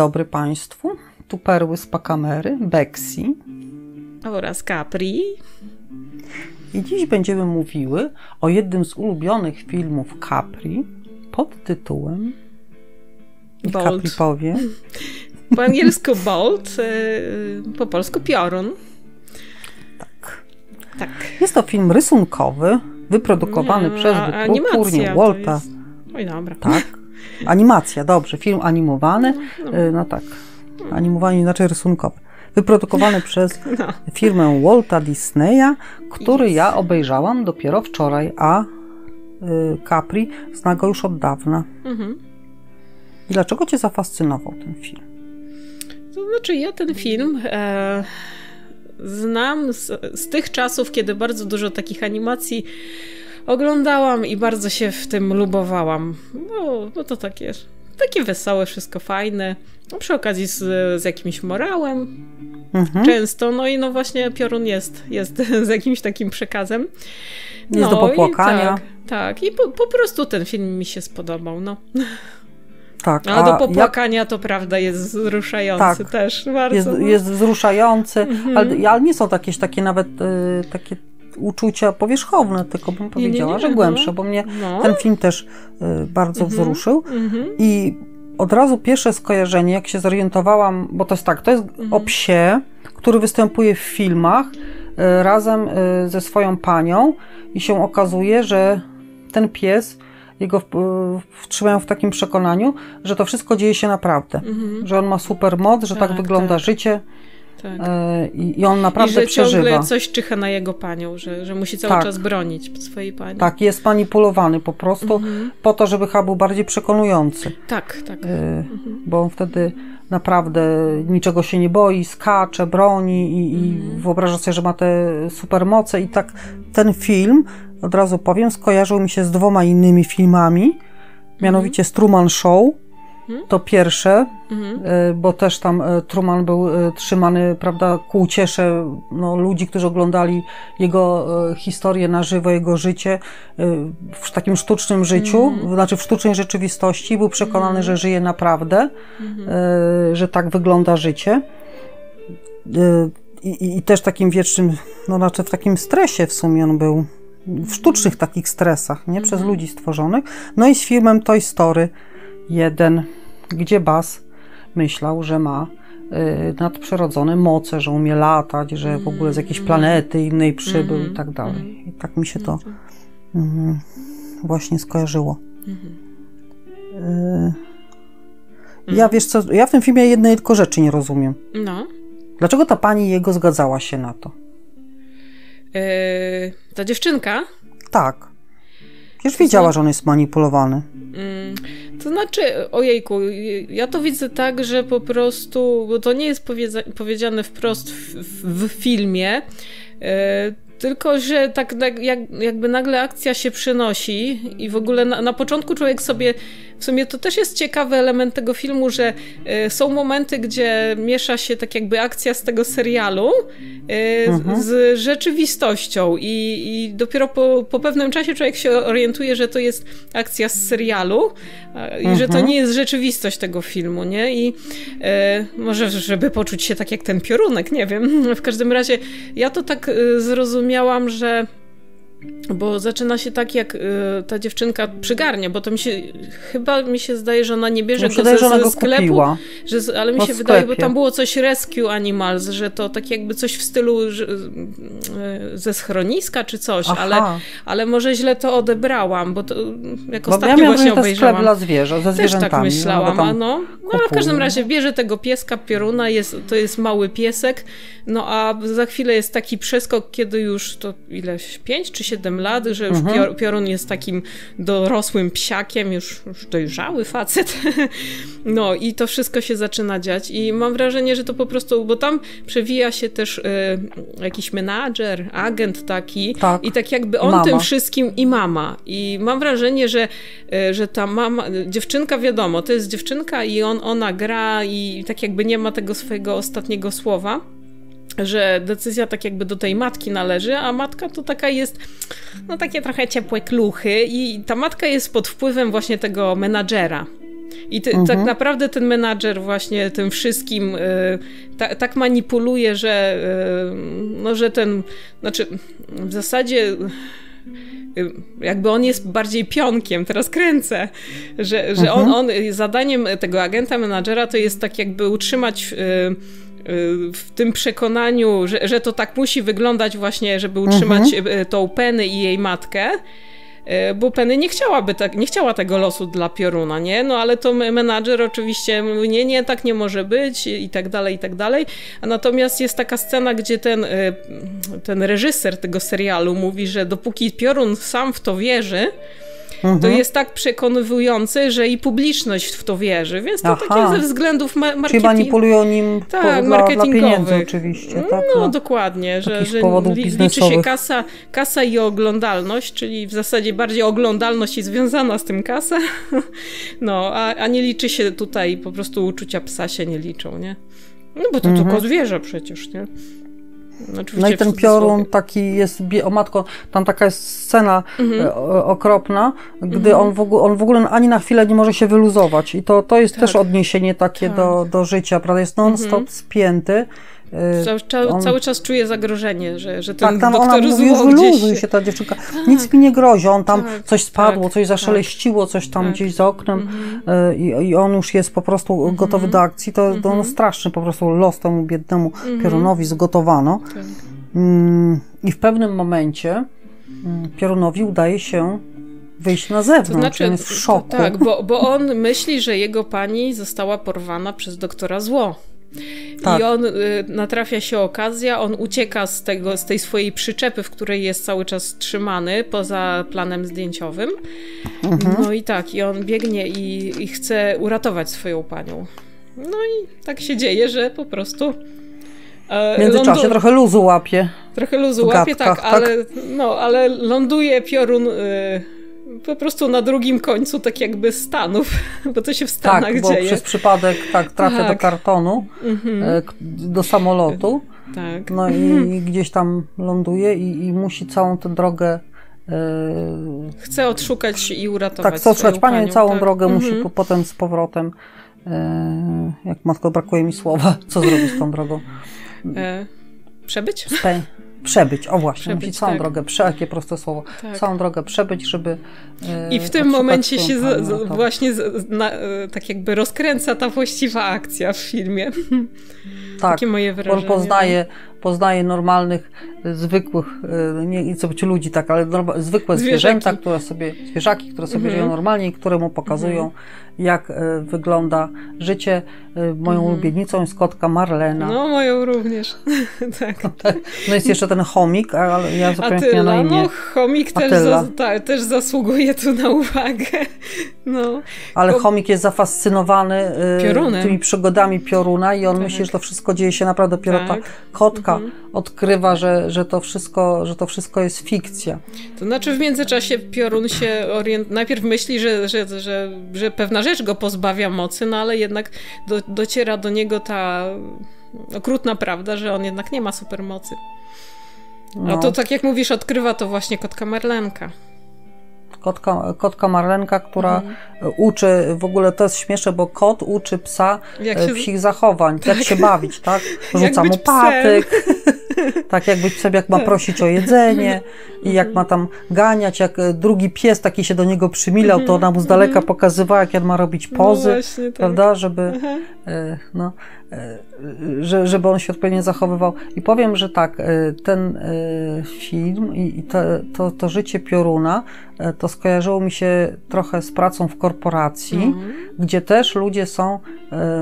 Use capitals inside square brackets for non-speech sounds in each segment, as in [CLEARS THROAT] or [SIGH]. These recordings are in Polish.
dobry Państwu. Tu perły z pakamery, Bexi. Oraz Capri. I dziś będziemy mówiły o jednym z ulubionych filmów Capri pod tytułem Bolt. Capri powie. [LAUGHS] Po angielsku Bolt, y, po polsku Piorun. Tak. Tak. Jest to film rysunkowy, wyprodukowany Nie, przez wytwórnię Walta. Oj, dobra. Tak. Animacja, dobrze. Film animowany. No. y, No tak. Animowany, inaczej rysunkowy. Wyprodukowany [LAUGHS] przez No. firmę Walta Disneya, który ja obejrzałam dopiero wczoraj, a y, Capri zna go już od dawna. Mhm. I dlaczego Cię zafascynował ten film? To znaczy, ja ten film e, znam z, z tych czasów, kiedy bardzo dużo takich animacji oglądałam i bardzo się w tym lubowałam. No, no to takie, takie wesołe, wszystko fajne. No, przy okazji z, z jakimś morałem Mhm. często. No i no właśnie Piorun jest, jest [LAUGHS] z jakimś takim przekazem. Jest no, do popłakania. I tak, tak. I po, po prostu ten film mi się spodobał. No. Tak, A do jak- popłakania to prawda jest wzruszający Tak. też bardzo. jest, jest wzruszający, Mhm. ale, ale nie są jakieś takie nawet y, takie uczucia powierzchowne, tylko bym nie, powiedziała, nie, że no. głębsze, bo mnie No. ten film też y, bardzo Mhm. wzruszył. Mhm. I od razu pierwsze skojarzenie, jak się zorientowałam, bo to jest tak, to jest Mhm. o psie, który występuje w filmach y, razem y, ze swoją panią i się okazuje, że ten pies, jego y, trzymają w takim przekonaniu, że to wszystko dzieje się naprawdę, Mhm. że on ma super moc, że tak, Tak, wygląda tak. życie Tak. y, i, i on I naprawdę że ciągle przeżywa. coś czyha na jego panią, że, że musi cały Tak. czas bronić swojej pani. Tak, jest manipulowany po prostu Mhm. po to, żeby chyba był bardziej przekonujący. Tak, tak. Y, bo on wtedy naprawdę niczego się nie boi, skacze, broni i, i wyobraża sobie, że ma te supermoce i tak ten film, od razu powiem, skojarzył mi się z dwoma innymi filmami, mianowicie z Truman Show, to pierwsze, Mhm. y, bo też tam y, Truman był y, trzymany, prawda, ku uciesze no, ludzi, którzy oglądali jego historię na żywo, jego życie w takim sztucznym życiu, znaczy w sztucznej rzeczywistości. Był przekonany, że żyje naprawdę, że tak wygląda życie. I, i też takim wiecznym, no znaczy w takim stresie w sumie on był, w sztucznych takich stresach, nie? Przez ludzi stworzonych. No i z filmem Toy Story 1, gdzie Buzz myślał, że ma y, nadprzyrodzone moce, że umie latać, że w ogóle z jakiejś planety innej przybył i tak dalej. I tak mi się to mm, właśnie skojarzyło. Y, ja wiesz co, ja w tym filmie jednej tylko rzeczy nie rozumiem. No. Dlaczego ta pani jego zgadzała się na to? Yy, ta dziewczynka, Tak. Już wiedziała, że on jest manipulowany. Mm, To znaczy, ojejku, ja to widzę tak, że po prostu, bo to nie jest powiedziane wprost w, w, w filmie, e, tylko że tak jak, jakby nagle akcja się przynosi i w ogóle na, na początku człowiek sobie, w sumie to też jest ciekawy element tego filmu, że e, są momenty, gdzie miesza się tak jakby akcja z tego serialu e, z rzeczywistością i, i dopiero po, po pewnym czasie człowiek się orientuje, że to jest akcja z serialu e, i że to nie jest rzeczywistość tego filmu, nie? I e, może, żeby poczuć się tak jak ten piorunek, nie wiem. [LAUGHS] W każdym razie ja to tak zrozumiałam, że bo zaczyna się tak, jak y, ta dziewczynka przygarnia, bo to mi się, chyba mi się zdaje, że ona nie bierze Mi się go wydaje, ze, że ona ze go sklepu, kupiła. że, z- ale mi No się w wydaje, bo sklepie. tam było coś Rescue Animals, że to tak jakby coś w stylu że, y, ze schroniska czy coś, Aha. ale, ale może źle to odebrałam, bo to y, jak Bo ja ostatnio miałam, właśnie to jest sklep obejrzałam. dla zwierząt, ze Też zwierzętami. tak myślałam, no, bo a tam no. no ale w każdym razie bierze tego pieska pioruna, jest, to jest mały piesek, no a za chwilę jest taki przeskok, kiedy już to ileś, 5 czy 7 lat, że już Mhm. pior, piorun jest takim dorosłym psiakiem, już, już dojrzały facet. [LAUGHS] No i to wszystko się zaczyna dziać i mam wrażenie, że to po prostu, bo tam przewija się też y, jakiś menadżer, agent taki Tak. i tak jakby on Mama. tym wszystkim i mama. I mam wrażenie, że, y, że ta mama, dziewczynka wiadomo, to jest dziewczynka i on, ona gra i tak jakby nie ma tego swojego ostatniego słowa. Że decyzja tak jakby do tej matki należy, a matka to taka jest, no takie trochę ciepłe kluchy i ta matka jest pod wpływem właśnie tego menadżera. I ty, tak mhm. tak naprawdę ten menadżer właśnie tym wszystkim y, ta, tak manipuluje, że, y, no, że ten, znaczy w zasadzie y, jakby on jest bardziej pionkiem, teraz kręcę, że, że on, mhm. on, zadaniem tego agenta menadżera to jest tak jakby utrzymać w tym przekonaniu, że, że to tak musi wyglądać właśnie, żeby utrzymać mhm. tą Penny i jej matkę, E, bo Penny nie chciałaby tak, nie chciała tego losu dla Pioruna, nie? No ale to menadżer oczywiście mówi, nie, nie, tak nie może być i tak dalej, i tak dalej. A natomiast jest taka scena, gdzie ten, ten reżyser tego serialu mówi, że dopóki Piorun sam w to wierzy, mhm. to jest tak przekonywujące, że i publiczność w to wierzy, więc to Aha. takie ze względów ma marketingowych. Czyli manipulują nim tak, dla, dla pieniędzy oczywiście. Tak, no dokładnie, że, że li, liczy się kasa, kasa i oglądalność, czyli w zasadzie bardziej oglądalność i związana z tym kasa, [LAUGHS] no, a, a nie liczy się tutaj, po prostu uczucia psa się nie liczą, nie? No bo to mhm. tylko zwierzę przecież, nie? No i ten piorun taki jest, o matko, tam taka jest scena mhm. E, okropna, gdy mhm. on, w ogóle, on w ogóle ani na chwilę nie może się wyluzować i to, to jest tak. też odniesienie takie tak. do, do życia, prawda, jest non-stop mhm. spięty Y, cały, on, cały, czas czuje zagrożenie, że, że ten tak, tam doktor ona mówi, wyluzuj się ta dziewczynka, tak, nic mi nie grozi, on tam tak, coś spadło, tak, coś zaszeleściło, coś tam tak. gdzieś za oknem mhm. y, i, i, on już jest po prostu mhm. gotowy do akcji, to, to no, straszny po prostu los temu biednemu mhm. Piorunowi zgotowano. Tak. Mm, I w pewnym momencie mm, Piorunowi udaje się wyjść na zewnątrz, to znaczy, on jest w szoku. tak, bo, bo [LAUGHS] on myśli, że jego pani została porwana przez doktora zło. Tak. I on y, natrafia się okazja, on ucieka z, tego, z tej swojej przyczepy, w której jest cały czas trzymany poza planem zdjęciowym. Mhm. No i tak, i on biegnie i, i chce uratować swoją panią. No i tak się dzieje, że po prostu. E, w międzyczasie lądu... trochę luzu łapie. Trochę luzu łapie, tak, tak, ale, no, ale ląduje piorun. Y po prostu na drugim końcu tak jakby Stanów, [LAUGHS] bo to się w Stanach tak, dzieje. bo przez przypadek tak trafia tak. do kartonu, mhm. E, do samolotu, tak. no i mhm. gdzieś tam ląduje i, i musi całą tę drogę e, Chce odszukać i uratować. Tak, chce odszukać panią i całą tak. drogę musi mhm. po, potem z powrotem. E, jak matko, brakuje mi słowa, co zrobić z tą drogą. E, przebyć? Spe przebyć, o właśnie, przebyć, musi całą tak. drogę, prze, jakie proste słowo, tak. całą drogę przebyć, żeby e, I w tym momencie się z, z, właśnie z, na, e, tak jakby rozkręca ta właściwa akcja w filmie. [LAUGHS] Tak, Takie moje wrażenie. on poznaje, poznaje normalnych, zwykłych, e, nie chcę być ludzi, tak, ale zwykłe zwierzęta, które sobie, zwierzaki, które sobie mhm. żyją normalnie i które mu pokazują, mhm. Jak wygląda życie Moją mhm. ulubienicą jest kotka Marlena. No, moją również. [LAUGHS] tak. No jest jeszcze ten chomik, ale ja zapomniałam Atyla, na imię. No, chomik też, za, ta, też zasługuje tu na uwagę. [LAUGHS] No. Ale Bo... chomik jest zafascynowany Piorunem. tymi przygodami pioruna i on tak. myśli, że to wszystko dzieje się naprawdę dopiero tak. ta kotka mhm. Odkrywa, że, że, to wszystko, że to wszystko jest fikcja. To znaczy w międzyczasie piorun się orient... najpierw myśli, że, że, że, że pewna rzecz go pozbawia mocy, no ale jednak do, dociera do niego ta okrutna prawda, że on jednak nie ma supermocy. No. A to tak jak mówisz, odkrywa to właśnie kotka Marlenka. Kotka, kotka Marlenka, która mhm. uczy, w ogóle to jest śmieszne, bo kot uczy psa jak e, się... psich zachowań, tak. jak się bawić, tak? [LAUGHS] Rzuca mu patyk, [LAUGHS] tak jak być sobie, jak ma prosić o jedzenie i jak ma tam ganiać, jak drugi pies taki się do niego przymilał, to ona mu z daleka mhm. pokazywała, jak on ma robić pozy, no właśnie, tak. prawda, żeby, e, no, e, żeby on się odpowiednio zachowywał. I powiem, że tak, e, ten film i to, to, to życie Pioruna, to skojarzyło mi się trochę z pracą w korporacji, mhm. gdzie też ludzie są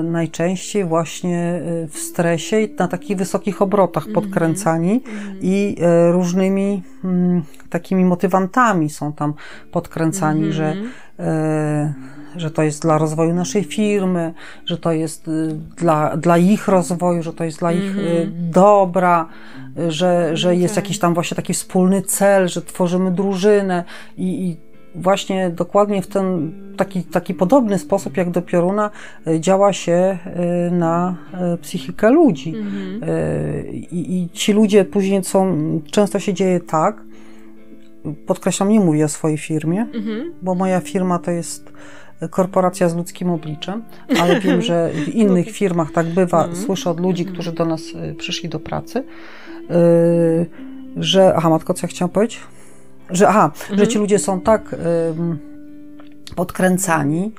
najczęściej właśnie w stresie i na takich wysokich obrotach mhm. podkręcani i różnymi mm, takimi motywantami są tam podkręcani, mm że, e, że to jest dla rozwoju naszej firmy, że to jest y, dla, dla ich rozwoju, że to jest dla ich y, mhm. dobra, że, że jest okay. jakiś tam właśnie taki wspólny cel, że tworzymy drużynę i, i właśnie dokładnie w ten taki, taki podobny sposób jak do pioruna e, działa się e, na psychikę ludzi. Mhm. I, I, ci ludzie później są, często się dzieje tak, podkreślam, nie mówię o swojej firmie, mhm. bo moja firma to jest korporacja z ludzkim obliczem, ale wiem, że w [LAUGHS] innych firmach tak bywa. Mhm. Słyszę od ludzi, którzy do nas przyszli do pracy, że. Aha, matko, co ja chciałam powiedzieć? Że, aha, mhm. że ci ludzie są tak podkręcani, e,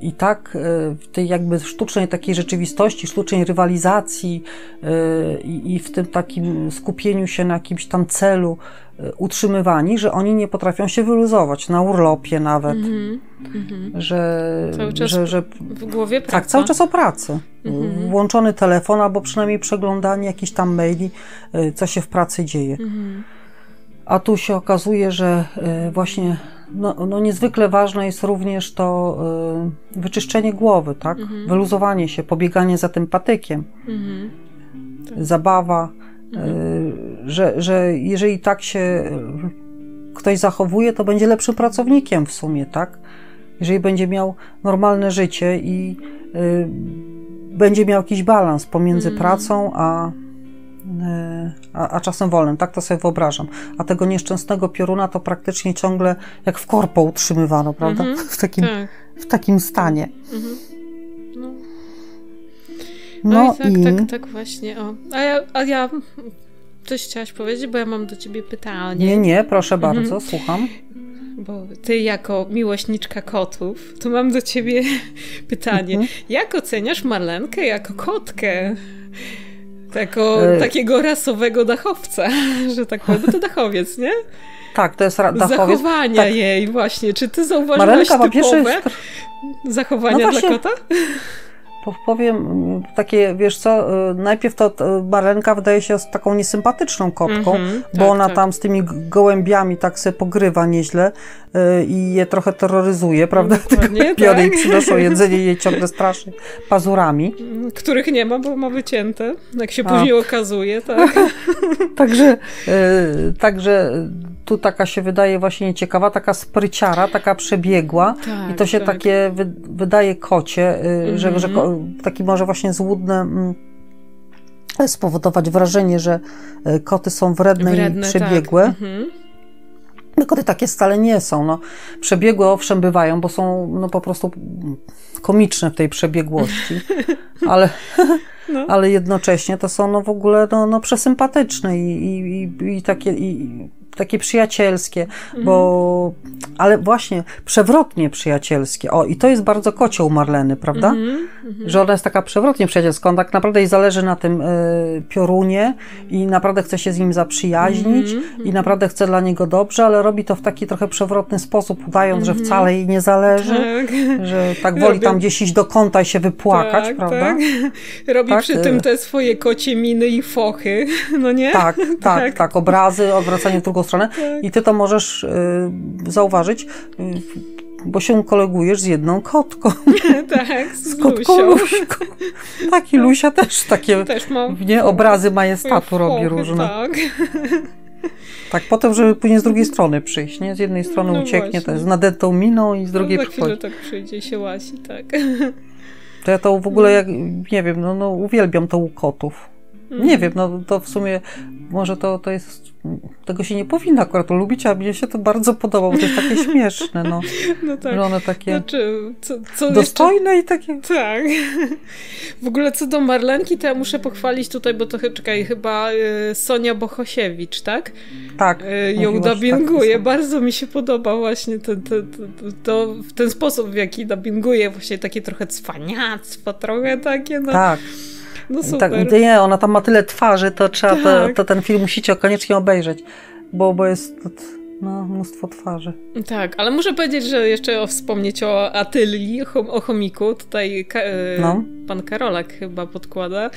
i tak e, w tej jakby sztucznej takiej rzeczywistości, sztucznej rywalizacji e, i w tym takim skupieniu się na jakimś tam celu utrzymywani, że oni nie potrafią się wyluzować na urlopie nawet. Mm -hmm. Że, cały czas że, że, w głowie praca. Tak, cały czas o pracy. Mm -hmm. Włączony telefon albo przynajmniej przeglądanie jakichś tam maili, co się w pracy dzieje. Mm -hmm. A tu się okazuje, że właśnie no, no niezwykle ważne jest również to y, wyczyszczenie głowy, tak? Mhm. Wyluzowanie się, pobieganie za tym patykiem, mhm. tak. zabawa, mhm. y, że, że jeżeli tak się ktoś zachowuje, to będzie lepszym pracownikiem w sumie, tak? Jeżeli będzie miał normalne życie i będzie miał jakiś balans pomiędzy mhm. pracą a E, a, a, czasem wolnym, tak to sobie wyobrażam. A tego nieszczęsnego pioruna to praktycznie ciągle jak w korpo utrzymywano, prawda? Mm -hmm, w, takim, tak. w takim stanie. Mm -hmm. No. No, no i tak, tak, tak właśnie. O. A, ja, a ja coś chciałaś powiedzieć, bo ja mam do ciebie pytanie. Nie, nie, proszę mhm. bardzo, słucham. Bo ty jako miłośniczka kotów, to mam do ciebie [LAUGHS] pytanie. Mhm. Jak oceniasz Marlenkę jako kotkę? Tako, e... Takiego rasowego dachowca, [LAUGHS] że tak powiem, bo to dachowiec, nie? Tak, to jest dachowiec. Zachowania tak. jej właśnie. Czy ty zauważyłaś Marenka, typowe zachowania no dla kota? Powiem takie, wiesz co, y, najpierw to Marenka wydaje się taką niesympatyczną kotką, mm -hmm, bo tak, ona tak. tam z tymi gołębiami tak se pogrywa nieźle y, i je trochę terroryzuje, prawda? Te piony tak. przynoszą jedzenie jej ciągle straszy pazurami. Których nie ma, bo ma wycięte, jak się A. później okazuje, tak. [LAUGHS] także, y, także tu taka się wydaje właśnie ciekawa, taka spryciara, taka przebiegła tak, i to się tak. takie wy, wydaje kocie, mm -hmm. że, że taki może właśnie złudny mm, spowodować wrażenie, że e, koty są wredne, wredne i tak. przebiegłe. Tak. Mhm. No, koty takie stale nie są. No, przebiegłe owszem bywają, bo są no, po prostu komiczne w tej przebiegłości, [LAUGHS] ale, [LAUGHS] no. ale jednocześnie to są no, w ogóle no, no, przesympatyczne i, i, i, i takie i, takie przyjacielskie, mhm. bo ale właśnie przewrotnie przyjacielskie. O, i to jest bardzo kocie u Marleny, prawda? Mhm. Mhm. Że ona jest taka przewrotnie przyjacielska. On tak naprawdę jej zależy na tym y, piorunie i naprawdę chce się z nim zaprzyjaźnić i naprawdę chce dla niego dobrze, ale robi to w taki trochę przewrotny sposób, udając, że wcale jej nie zależy, tak. że tak woli robi... tam gdzieś iść do kąta i się wypłakać, tak, prawda? Tak. [LAUGHS] Robi tak? przy tym te swoje kocie miny i fochy, [LAUGHS] no nie? Tak, [LAUGHS] tak, tak, tak. Obrazy, odwracanie drugą stronę tak. i ty to możesz y, zauważyć, y, bo się kolegujesz z jedną kotką. [LAUGHS] tak, z, z kotką Luśką. Tak, i Lusia też takie też mam nie, obrazy majestatu robi różne. Tak. [LAUGHS] Tak, potem, żeby później z drugiej strony przyjść, nie? Z jednej strony no ucieknie, właśnie. jest nadętą miną i z no, drugiej no, przychodzi. tak przyjdzie się łasi, tak. To ja to w ogóle, jak, nie wiem, no, no uwielbiam to u kotów. Nie wiem, no to w sumie może to, to jest tego się nie powinno akurat lubić, a mnie się to bardzo podoba, bo to jest takie [LAUGHS] śmieszne, no. No tak. Że one takie znaczy, co, co dostojne jeszcze... i takie... Tak. [LAUGHS] W ogóle co do Marlenki, to ja muszę pochwalić tutaj, bo to czekaj, chyba y, Sonia Bochosiewicz, tak? Tak. Y, ją dubbinguje. Tak, bardzo mi się podoba właśnie ten, ten, ten, to, w ten sposób, w jaki dubbinguje, właśnie takie trochę cwaniactwo, trochę takie, no. Tak. No super. Tak, nie, ona tam ma tyle twarzy, to trzeba, tak. to, to, ten film musicie koniecznie obejrzeć, bo, bo jest no, mnóstwo twarzy. Tak, ale muszę powiedzieć, że jeszcze wspomnieć o Atylii, o chomiku, tutaj... No. pan Karolak chyba podkłada,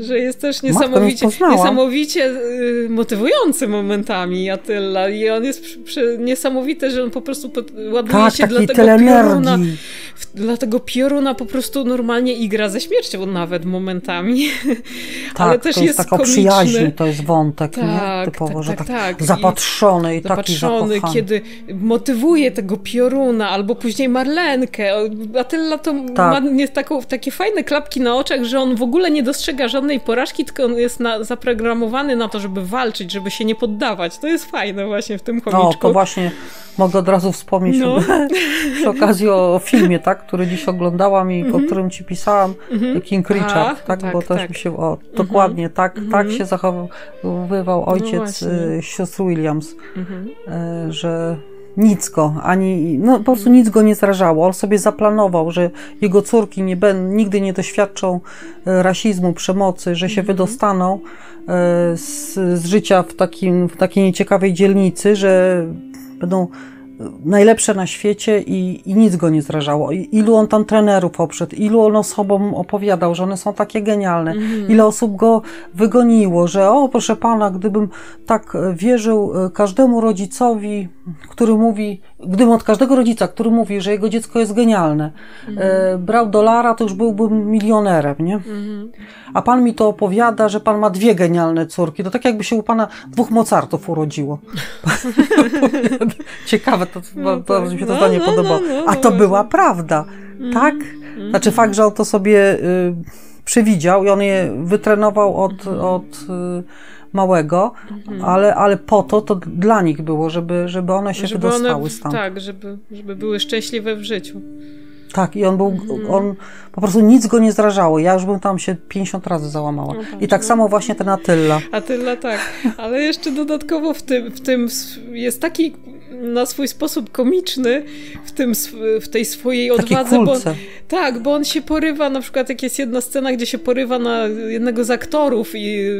że jest też niesamowicie, niesamowicie y, motywujący momentami Attila i on jest przy, przy, niesamowity, że on po prostu pod, ładuje tak, się dla tego pioruna, dla tego pioruna po prostu normalnie igra ze śmiercią nawet momentami, [LAUGHS] tak, ale też to jest, jest taka przyjaźń, to jest wątek, tak, nie? typowo, tak, że tak, tak, zapatrzony i, i zapatrzony, taki kiedy motywuje tego pioruna, albo później Marlenkę. Attila to tak. ma nie, taką, takie fajne klapki na oczach, że on w ogóle nie dostrzega żadnej porażki, tylko on jest na, zaprogramowany na to, żeby walczyć, żeby się nie poddawać. To jest fajne właśnie w tym komiczku. No, to właśnie mogę od razu wspomnieć no. [LAUGHS] przy okazji o filmie, tak, który dziś oglądałam i mm -hmm. o którym ci pisałam, mm -hmm. King Richard, A, tak, tak, bo tak. też mi się, o, mhm. dokładnie, tak, mm -hmm. tak się zachowywał ojciec no siostry Williams, mhm. Że nic go, ani, no po prostu nic go nie zrażało. On sobie zaplanował, że jego córki nie ben, nigdy nie doświadczą e, rasizmu, przemocy, że się mhm. wydostaną e, z, z życia w, takim, w takiej nieciekawej dzielnicy, że będą najlepsze na świecie i, i, nic go nie zrażało. Ilu on tam trenerów oprzedł, ilu on osobom opowiadał, że one są takie genialne, mm. ile osób go wygoniło, że o proszę pana, gdybym tak wierzył e, każdemu rodzicowi, który mówi, gdybym od każdego rodzica, który mówi, że jego dziecko jest genialne, mm. e, brał dolara, to już byłbym milionerem, nie? Mm. A pan mi to opowiada, że pan ma dwie genialne córki. To tak jakby się u pana dwóch Mozartów urodziło. [LAUGHS] Ciekawe, to, no, bardzo mi się to no, zdanie no, podobało. No, A to była prawda, mm. tak? Znaczy fakt, że on to sobie y, przewidział i on je wytrenował od, mhm. od y, małego, mhm. ale, ale po to to dla nich było, żeby, żeby one się żeby wydostały one, stamtąd. Tak, żeby, żeby były szczęśliwe w życiu. Tak, i on był, mhm. on po prostu nic go nie zrażało. Ja już bym tam się 50 razy załamała. No tak, I tak no. samo właśnie ten Atylla. Atylla, tak. Ale jeszcze dodatkowo w tym, w tym jest taki na swój sposób komiczny w, tym, w tej swojej odwadze. Bo, tak, bo on się porywa, na przykład jak jest jedna scena, gdzie się porywa na jednego z aktorów i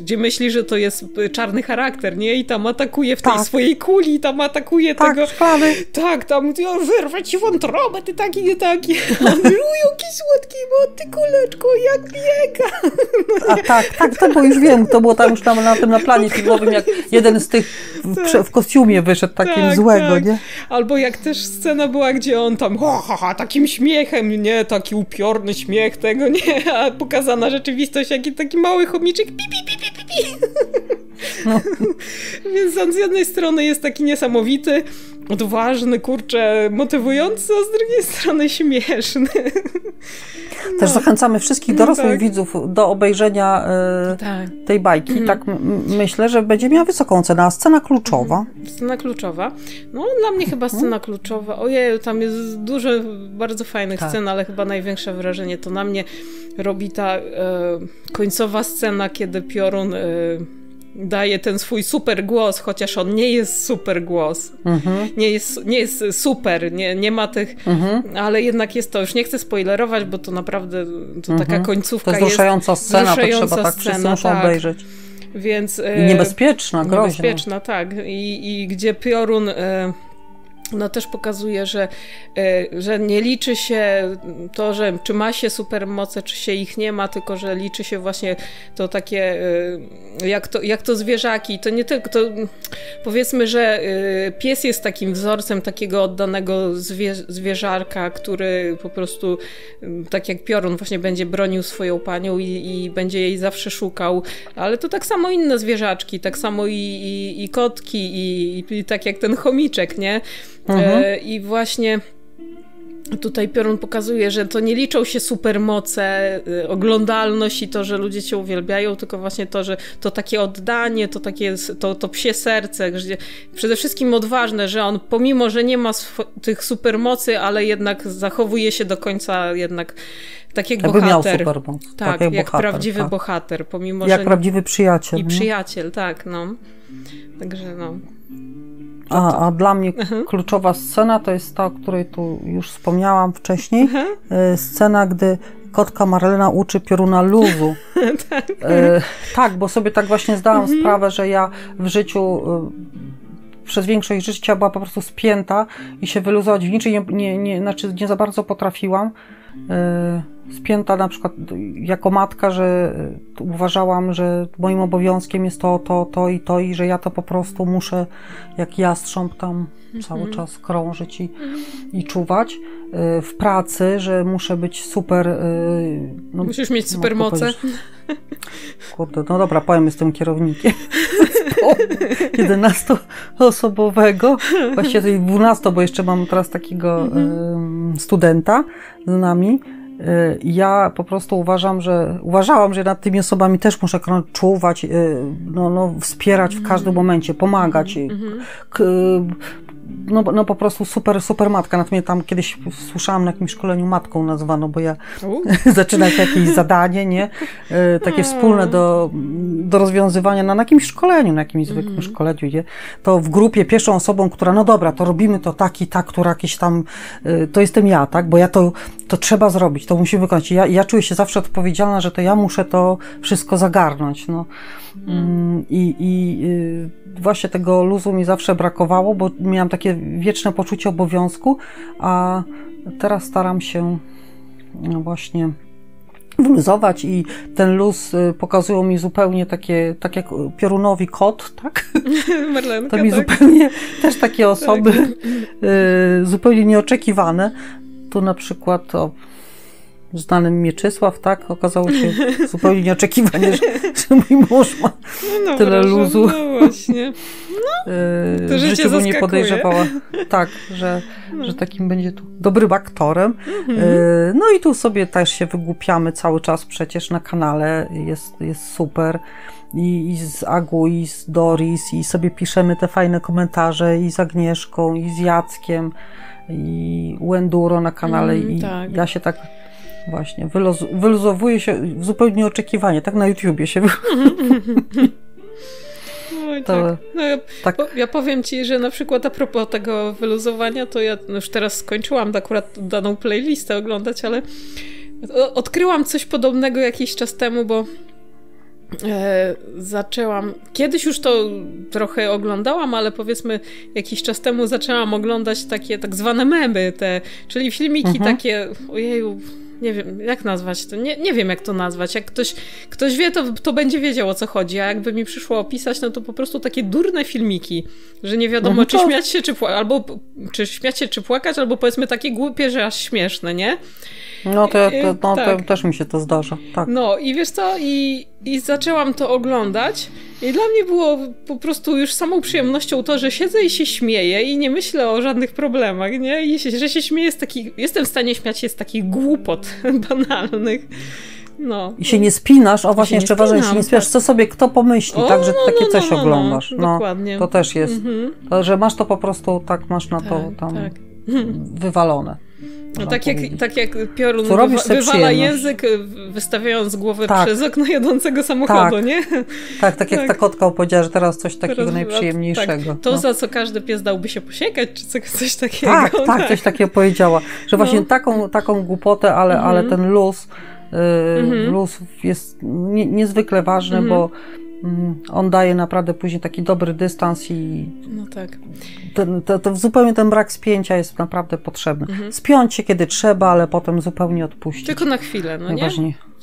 gdzie myśli, że to jest czarny charakter, nie? I tam atakuje w tej tak. swojej kuli, tam atakuje tak, tego... Szklany. Tak, tam ja wyrwę ci wątrobę, ty taki, nie taki. [LAUGHS] On mówi, jaki słodki, bo ty kuleczko, jak biega. A tak, tak, to bo już wiem, to było tam już tam na tym na planie [LAUGHS] filmowym, jak jeden z tych w, tak. w kostiumie wyszedł tak, złego, tak. nie? Albo jak też scena była, gdzie on tam ha, ha, ha, takim śmiechem, nie, taki upiorny śmiech tego, nie, a pokazana rzeczywistość, jaki taki mały chomiczek, pi, pi, pi, pi, pi. No. [LAUGHS] Więc on z jednej strony jest taki niesamowity, odważny, kurczę, motywujący, a z drugiej strony śmieszny. No. Też zachęcamy wszystkich dorosłych tak. widzów do obejrzenia y, tak. tej bajki. Mhm. Tak myślę, że będzie miała wysoką cenę. A scena kluczowa? Mhm. Scena kluczowa? No dla mnie chyba mhm. scena kluczowa. Ojej, tam jest dużo bardzo fajnych tak. scen, ale chyba największe wrażenie to na mnie robi ta y, końcowa scena, kiedy Piorun y, daje ten swój super głos, chociaż on nie jest super głos. Mhm. Nie, jest, nie jest super, nie, nie ma tych, mhm. ale jednak jest to, już nie chcę spoilerować, bo to naprawdę to mhm. taka końcówka. To jest wzruszająca scena, wzruszająca to trzeba tak scena, muszą tak. obejrzeć. Więc, I niebezpieczna, groźna. Niebezpieczna, tak. I, i gdzie Piorun... E, no też pokazuje, że, e, że nie liczy się to, że czy ma się supermoce, czy się ich nie ma, tylko że liczy się właśnie to takie, e, jak to, jak to zwierzaki. To nie tylko, to powiedzmy, że e, pies jest takim wzorcem takiego oddanego zwie, zwierzarka, który po prostu, tak jak piorun, właśnie będzie bronił swoją panią i, i będzie jej zawsze szukał, ale to tak samo inne zwierzaczki, tak samo i, i, i kotki, i, i tak jak ten chomiczek, nie? Mhm. E, I właśnie tutaj Piorun pokazuje, że to nie liczą się supermoce, y, oglądalność i to, że ludzie cię uwielbiają, tylko właśnie to, że to takie oddanie, to takie to, to psie serce, że przede wszystkim odważne, że on pomimo, że nie ma tych supermocy, ale jednak zachowuje się do końca jednak tak jak bohater. Supermoc. Tak, tak jak, jak bohater, prawdziwy tak. bohater, pomimo, jak że... prawdziwy przyjaciel. I przyjaciel, tak, no. Także no. A, a dla mnie mhm. kluczowa scena to jest ta, o której tu już wspomniałam wcześniej. Mhm. E, scena, gdy kotka Marlena uczy pioruna luzu. [LAUGHS] tak. E, tak, bo sobie tak właśnie zdałam mhm. sprawę, że ja w życiu e, przez większość życia była po prostu spięta i się wyluzować w niczym nie, nie, nie, znaczy nie za bardzo potrafiłam. E, spięta na przykład jako matka, że uważałam, że moim obowiązkiem jest to, to, to i to i że ja to po prostu muszę jak jastrząb tam cały -hmm. czas krążyć i, i czuwać. Y, w pracy, że muszę być super. Y, no, Musisz mieć super moce. Kurde, no dobra, powiem, jestem kierownikiem [LAUGHS] 11-osobowego, właściwie 12, bo jeszcze mam teraz takiego mhm. studenta z nami. Y, ja po prostu uważam, że uważałam, że nad tymi osobami też muszę czuwać, no, no, wspierać w każdym mhm. momencie, pomagać, mhm no, no po prostu super, super matka. Natomiast mnie tam kiedyś słyszałam na jakimś szkoleniu matką nazwano, bo ja [LAUGHS] zaczynam jakieś zadanie, nie? E, takie wspólne do, do rozwiązywania na, na jakimś szkoleniu, na jakimś zwykłym mm. szkoleniu, nie? To w grupie pierwszą osobą, która, no dobra, to robimy to tak i tak, która jakieś tam, to jestem ja, tak? Bo ja to, to trzeba zrobić, to musimy wykonać. Ja, ja czuję się zawsze odpowiedzialna, że to ja muszę to wszystko zagarnąć, no. Mm. I, i y, właśnie tego luzu mi zawsze brakowało, bo miałam takie wieczne poczucie obowiązku, a teraz staram się no właśnie wyluzować i ten luz y, pokazują mi zupełnie takie, tak jak piorunowi kot, tak? [LAUGHS] Marlenka, to mi tak? zupełnie też takie osoby tak. zupełnie nieoczekiwane. Tu na przykład o, znanym Mieczysław, tak? Okazało się [LAUGHS] zupełnie nieoczekiwanie, że, że mój mąż ma no, tyle luzu. No właśnie. No, [LAUGHS] to w życiu bym nie podejrzewała. [LAUGHS] Tak, że, no. że takim będzie tu dobrym aktorem. Mhm. No i tu sobie też się wygłupiamy cały czas przecież na kanale. Jest, jest super. I, i, z Agu, i z Doris, i sobie piszemy te fajne komentarze, i z Agnieszką, i z Jackiem, i u Enduro na kanale. Mm, I tak. ja się tak Właśnie, wyluz, wyluzowuje się zupełnie nieoczekiwanie, tak na YouTubie się No, [LAUGHS] to, tak. No, ja, tak. Po, ja powiem ci, że na przykład a propos tego wyluzowania, to ja już teraz skończyłam akurat daną playlistę oglądać, ale odkryłam coś podobnego jakiś czas temu, bo e, zaczęłam. Kiedyś już to trochę oglądałam, ale powiedzmy jakiś czas temu zaczęłam oglądać takie tak zwane memy, te, czyli filmiki mhm. takie. Ojeju, nie wiem, jak nazwać to, nie, nie wiem jak to nazwać. Jak ktoś, ktoś wie, to, to będzie wiedział o co chodzi, a jakby mi przyszło opisać, no to po prostu takie durne filmiki, że nie wiadomo, no, czy śmiać się, czy płakać, albo czy śmiać się, czy płakać, albo powiedzmy takie głupie, że aż śmieszne, nie? No to, to, no, tak. to też mi się to zdarza, tak. No i wiesz co, i, i zaczęłam to oglądać i dla mnie było po prostu już samą przyjemnością to, że siedzę i się śmieję i nie myślę o żadnych problemach, nie? I się, że się śmieję z takich, jestem w stanie śmiać się z takich głupot [LAUGHS] banalnych. No. I się nie spinasz, o właśnie jeszcze ważne, się nie spinasz, tak. co sobie kto pomyśli, o, tak, że no, takie no, coś no, no, oglądasz. No, dokładnie. To też jest, mhm. to, że masz to po prostu, tak masz na to tak, tam tak. wywalone. No tak, jak, tak jak piorun wywa wywala język, wystawiając głowę tak. przez okno jadącego samochodu, tak. nie? Tak, tak jak tak. ta kotka opowiedziała, że teraz coś takiego teraz, najprzyjemniejszego. Tak. To, no. za co każdy pies dałby się posiekać, czy coś takiego. Tak, tak, tak, coś takiego powiedziała. Że właśnie no. taką, taką głupotę, ale, mhm. ale ten luz, yy, mhm. luz jest nie, niezwykle ważny, mhm. bo on daje naprawdę później taki dobry dystans i no tak. ten, to, to zupełnie ten brak spięcia jest naprawdę potrzebny. Mhm. Spiąć się kiedy trzeba, ale potem zupełnie odpuścić. Tylko na chwilę, no nie?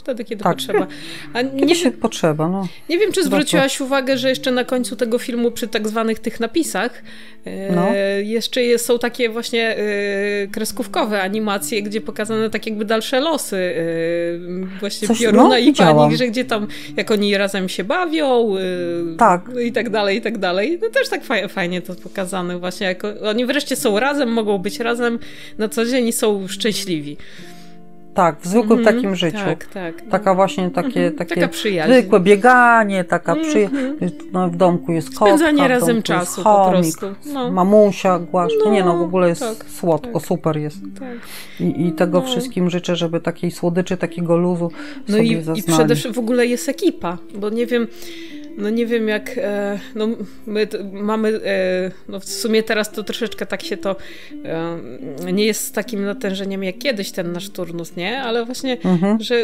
Wtedy, kiedy tak. potrzeba. A nie, kiedy się potrzeba, no. Nie wiem, czy zwróciłaś uwagę, że jeszcze na końcu tego filmu przy tak zwanych tych napisach e, no. jeszcze jest, są takie właśnie e, kreskówkowe animacje, gdzie pokazane tak jakby dalsze losy e, właśnie Coś, Pioruna no, i Panik, że gdzie tam, jak oni razem się bawią e, tak. i tak dalej, i tak dalej. No też tak fajnie, fajnie to pokazane właśnie, jak oni wreszcie są razem, mogą być razem na co dzień i są szczęśliwi. Tak, w zwykłym mm -hmm, takim życiu. Tak, tak. Taka właśnie takie, mm -hmm, takie taka zwykłe bieganie, taka mm -hmm. przyjaźń. No, w domku jest kotka, Spędzanie razem czasu chomik, po prostu. No. Mamusia głaszcze. No, nie no, w ogóle jest tak, słodko, tak, super jest. Tak. I, I tego no. wszystkim życzę, żeby takiej słodyczy, takiego luzu no sobie i, i przede wszystkim w ogóle jest ekipa, bo nie wiem no nie wiem jak, e, no my mamy, e, no w sumie teraz to troszeczkę tak się to e, nie jest z takim natężeniem jak kiedyś ten nasz turnus, nie? Ale właśnie, mhm. że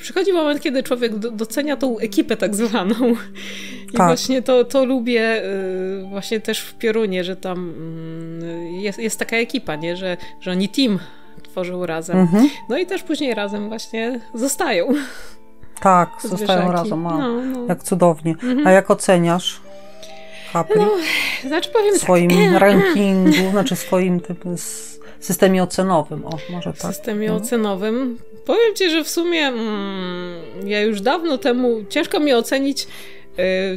przychodzi moment, kiedy człowiek docenia tą ekipę tak zwaną. I tak. właśnie to, to lubię właśnie też w Piorunie, że tam mm, jest, jest taka ekipa, nie? Że, że oni team tworzą razem. Mhm. No i też później razem właśnie zostają. Tak, zostają razem. A, no, no. Jak cudownie. Mhm. A jak oceniasz Happy? No, znaczy powiem w swoim tak. [CLEARS THROAT] rankingu, znaczy w swoim systemie ocenowym. O, może tak. Systemie no. ocenowym. Powiem ci, że w sumie mm, ja już dawno temu ciężko mi ocenić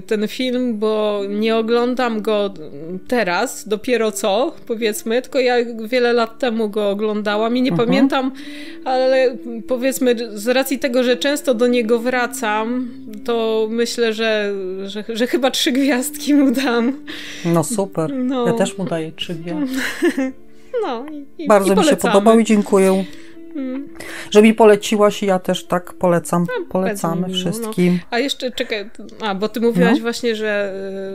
ten film, bo nie oglądam go teraz, dopiero co, powiedzmy, tylko ja wiele lat temu go oglądałam i nie mhm. pamiętam, ale powiedzmy z racji tego, że często do niego wracam, to myślę, że, że, że chyba trzy gwiazdki mu dam. No super. No. Ja też mu daję trzy gwiazdki. [LAUGHS] No, i, Bardzo i mi się podobał i dziękuję. Mm. Że mi poleciłaś i ja też tak polecam. No, Polecamy no. wszystkim. No. A jeszcze czekaj, a bo ty mówiłaś no. właśnie, że,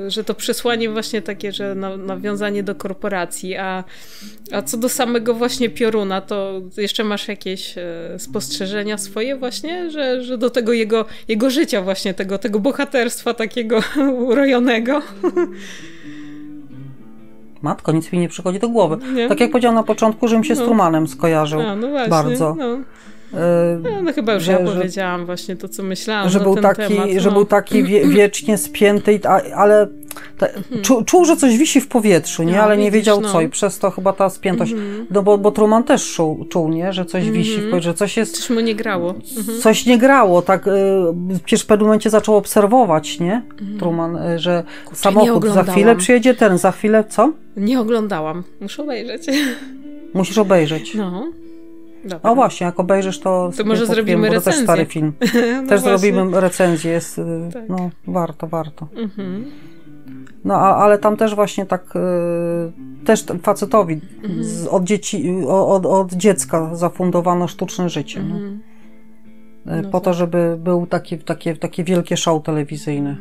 że to przesłanie właśnie takie, że nawiązanie do korporacji, a, a co do samego właśnie pioruna, to jeszcze masz jakieś e, spostrzeżenia swoje właśnie, że, że do tego jego, jego życia właśnie, tego, tego bohaterstwa takiego [LAUGHS] urojonego. Matko, nic mi nie przychodzi do głowy. Nie? Tak jak powiedziałam na początku, że mi się no. z Trumanem skojarzył. A, no właśnie, bardzo. No. No, no chyba już że, ja powiedziałam właśnie to, co myślałam że był taki, temat, no. Że był taki wie, wiecznie spięty, ale te, mhm. czu, czuł, że coś wisi w powietrzu, nie? No, ale nie wiedział no. co i przez to chyba ta spiętość. Mhm. No bo, bo Truman też czuł, czuł nie? Że coś wisi w mhm. powietrzu, że coś jest... Coś mu nie grało. Coś nie grało, tak. Y, przecież w pewnym momencie zaczął obserwować, nie? Truman, y, że Kurczę, samochód za chwilę przyjedzie ten, za chwilę co? Nie oglądałam. Muszę obejrzeć. [LAUGHS] Musisz obejrzeć. No. Dobra. O właśnie, jak obejrzysz, to. To może zrobimy recenzję. To też stary film. [LAUGHS] no też właśnie. zrobimy recenzję. Jest, y, tak. No, warto, warto. Mhm. No, ale tam też właśnie tak, y, też facetowi mhm. z, od, dzieci, od, od dziecka zafundowano sztuczne życie. No. Mhm. No. po to, tak. żeby był taki, takie, takie wielkie show telewizyjne.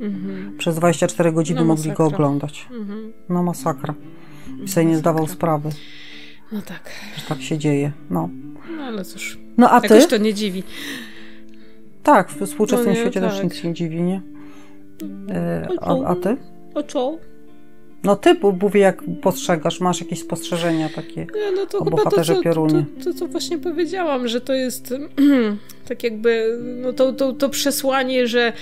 Mhm. Przez 24 godziny no, mogli go oglądać. Mhm. No masakra. I sobie nie zdawał sprawy. No tak. Że tak się dzieje. No. No ale cóż. No a ty? Jakoś to nie dziwi. Tak, w współczesnym no nie, świecie tak. też nic nie dziwi, nie? E, a, a ty? O co? No ty, mówię, jak postrzegasz, masz jakieś spostrzeżenia takie nie, no to o bohaterze to, Piorunie. To, to, to, właśnie powiedziałam, że to jest [CLEARS THROAT] tak jakby no to, to, to przesłanie, że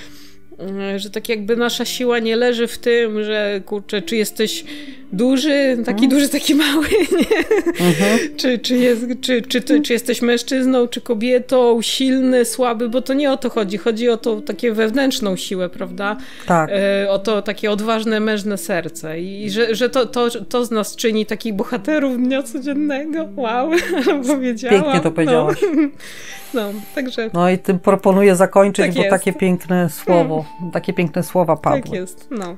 że tak jakby nasza siła nie leży w tym, że kurczę, czy jesteś duży, taki mhm. duży, taki mały, [LAUGHS] nie? Mhm. Czy, czy, jest, czy, czy, ty, czy jesteś mężczyzną, czy kobietą, silny, słaby, bo to nie o to chodzi. Chodzi o to takie wewnętrzną siłę, prawda? Tak. E, o to takie odważne, mężne serce. I że, że to, to, to z nas czyni takich bohaterów dnia codziennego. Wow, [LAUGHS] powiedziałam. Pięknie to powiedziałaś. No. [LAUGHS] no, także... No i tym proponuję zakończyć, tak bo jest. takie piękne słowo, hmm. takie piękne słowa padły. Tak jest, no.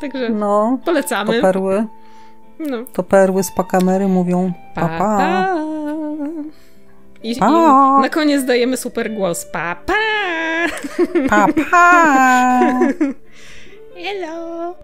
Także no, polecamy. To perły. No. To perły z pakamery mówią pa, pa. pa. I, pa. I na koniec dajemy super głos. Pa, pa. Pa, pa. [LAUGHS] Hello.